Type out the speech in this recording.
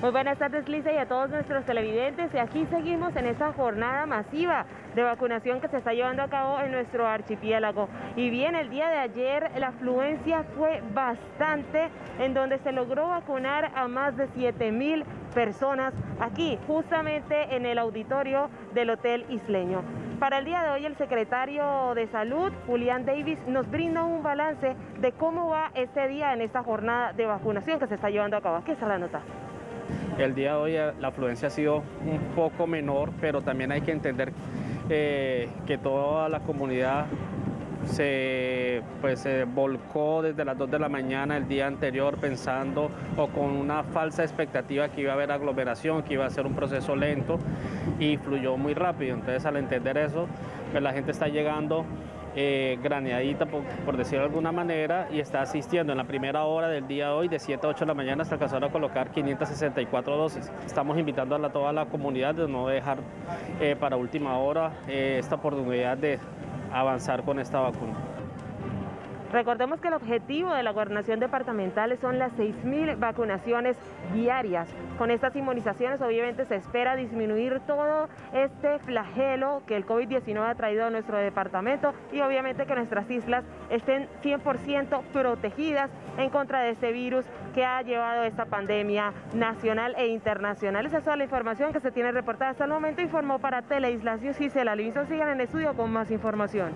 Muy buenas tardes, Lisa, y a todos nuestros televidentes. Y aquí seguimos en esta jornada masiva de vacunación que se está llevando a cabo en nuestro archipiélago. Y bien, el día de ayer la afluencia fue bastante, en donde se logró vacunar a más de 7 mil personas aquí, justamente en el auditorio del Hotel Isleño. Para el día de hoy, el secretario de Salud, Julián Davis, nos brinda un balance de cómo va este día en esta jornada de vacunación que se está llevando a cabo. Aquí está la nota. El día de hoy eh, la afluencia ha sido un poco menor, pero también hay que entender eh, que toda la comunidad se, pues, se volcó desde las 2 de la mañana el día anterior pensando o con una falsa expectativa que iba a haber aglomeración, que iba a ser un proceso lento y fluyó muy rápido. Entonces al entender eso, pues la gente está llegando eh, graneadita, por, decirlo de alguna manera, y está asistiendo en la primera hora del día de hoy, de 7 a 8 de la mañana, hasta alcanzar a colocar 564 dosis. Estamos invitando a toda la comunidad de no dejar eh, para última hora eh, esta oportunidad de avanzar con esta vacuna. Recordemos que el objetivo de la gobernación departamental son las 6.000 vacunaciones diarias. Con estas inmunizaciones obviamente se espera disminuir todo este flagelo que el COVID-19 ha traído a nuestro departamento y obviamente que nuestras islas estén 100% protegidas en contra de este virus que ha llevado esta pandemia nacional e internacional. Esa es toda la información que se tiene reportada hasta el momento. Informó para Teleislas News Gisela Livingston. Sigan en estudio con más información.